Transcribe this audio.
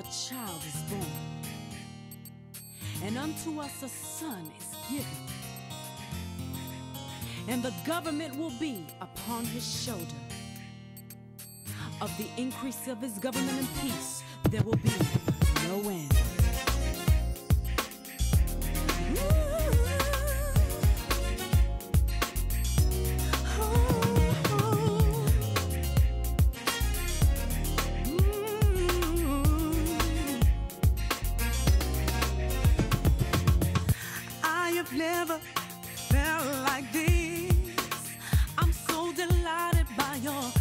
a child is born, and unto us a son is given, and the government will be upon his shoulder. Of the increase of his government and peace, there will be no end. Never felt like this. I'm so delighted by your